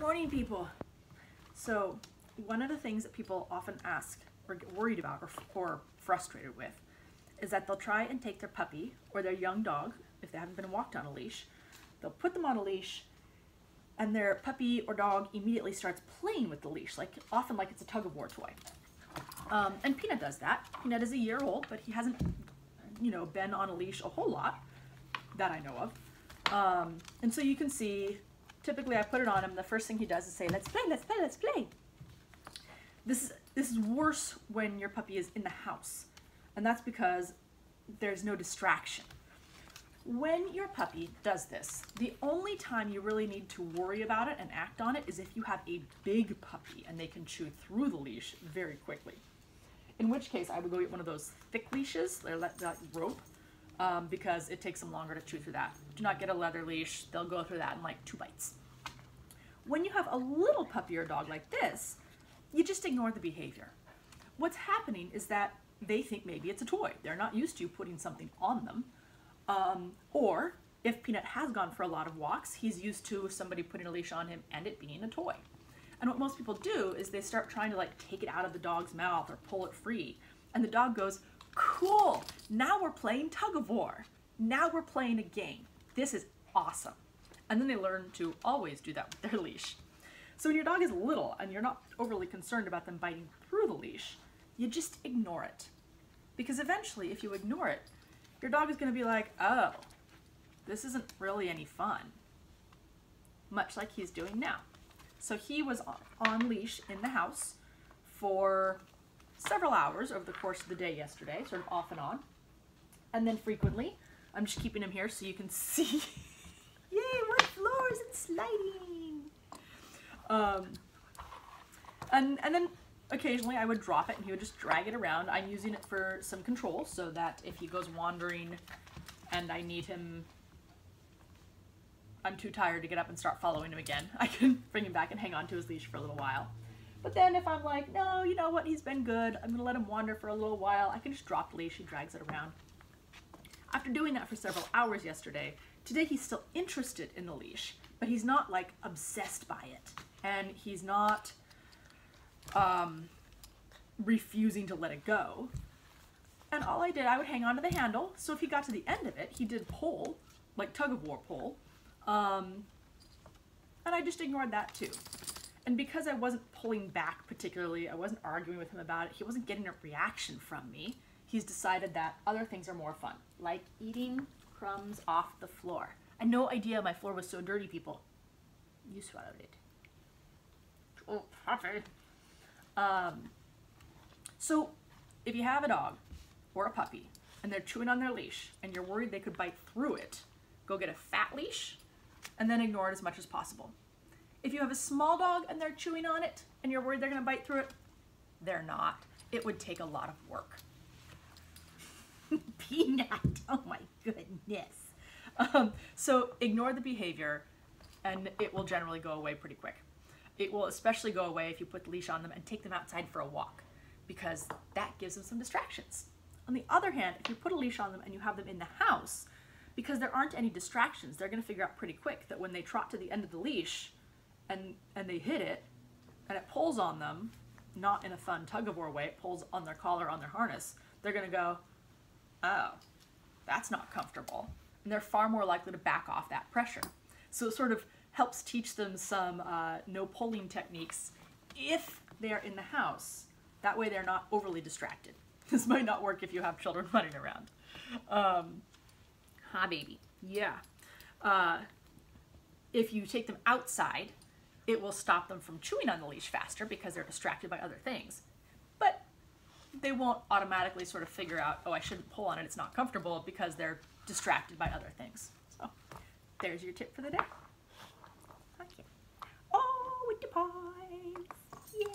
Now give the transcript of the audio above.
Morning, people. So, one of the things that people often ask or get worried about or, or frustrated with is that they'll try and take their puppy or their young dog, if they haven't been walked on a leash, they'll put them on a leash and their puppy or dog immediately starts playing with the leash, like often like it's a tug of war toy. Um, and Peanut does that. Peanut is a year old, but he hasn't, you know, been on a leash a whole lot that I know of. Um, and so you can see, typically I put it on him, the first thing he does is say, let's play, let's play, let's play. This is, this is worse when your puppy is in the house. And that's because there's no distraction. When your puppy does this, the only time you really need to worry about it and act on it is if you have a big puppy and they can chew through the leash very quickly. In which case, I would go get one of those thick leashes, that rope, um, because it takes them longer to chew through that. Do not get a leather leash, they'll go through that in like two bites. When you have a little puppy or dog like this, you just ignore the behavior. What's happening is that they think maybe it's a toy. They're not used to you putting something on them. Um, or if Peanut has gone for a lot of walks, he's used to somebody putting a leash on him and it being a toy. And what most people do is they start trying to like take it out of the dog's mouth or pull it free. And the dog goes, cool, now we're playing tug of war. Now we're playing a game. This is awesome. And then they learn to always do that with their leash. So when your dog is little and you're not overly concerned about them biting through the leash, you just ignore it. Because eventually, if you ignore it, your dog is going to be like, oh, this isn't really any fun. Much like he's doing now. So he was on leash in the house for several hours over the course of the day yesterday, sort of off and on. And then frequently, I'm just keeping him here so you can see. Yay, what floors and sliding. Um, and, and then occasionally I would drop it and he would just drag it around. I'm using it for some control so that if he goes wandering and I need him, I'm too tired to get up and start following him again, I can bring him back and hang on to his leash for a little while. But then if I'm like, no, you know what, he's been good, I'm gonna let him wander for a little while, I can just drop the leash, he drags it around. After doing that for several hours yesterday, today he's still interested in the leash, but he's not like obsessed by it. And he's not um, refusing to let it go. And all I did, I would hang on to the handle. So if he got to the end of it, he did pull, like tug of war pull. Um, and I just ignored that too. And because I wasn't pulling back particularly, I wasn't arguing with him about it, he wasn't getting a reaction from me, he's decided that other things are more fun, like eating crumbs off the floor. I had no idea my floor was so dirty, people. You swallowed it. Oh, puppy. Um, so if you have a dog or a puppy and they're chewing on their leash and you're worried they could bite through it, go get a fat leash and then ignore it as much as possible. If you have a small dog and they're chewing on it and you're worried they're gonna bite through it, they're not. It would take a lot of work. Peanut, oh my goodness. Um, so ignore the behavior and it will generally go away pretty quick. It will especially go away if you put the leash on them and take them outside for a walk because that gives them some distractions. On the other hand, if you put a leash on them and you have them in the house, because there aren't any distractions, they're going to figure out pretty quick that when they trot to the end of the leash and, and they hit it and it pulls on them, not in a fun tug of war way, it pulls on their collar, on their harness, they're going to go, oh, that's not comfortable. And they're far more likely to back off that pressure. So it sort of helps teach them some uh, no pulling techniques if they're in the house. That way they're not overly distracted. This might not work if you have children running around. Um, hi, baby. Yeah. Uh, if you take them outside, it will stop them from chewing on the leash faster because they're distracted by other things. But they won't automatically sort of figure out, oh, I shouldn't pull on it, it's not comfortable, because they're distracted by other things. So there's your tip for the day. Okay. Oh, with the. Yeah.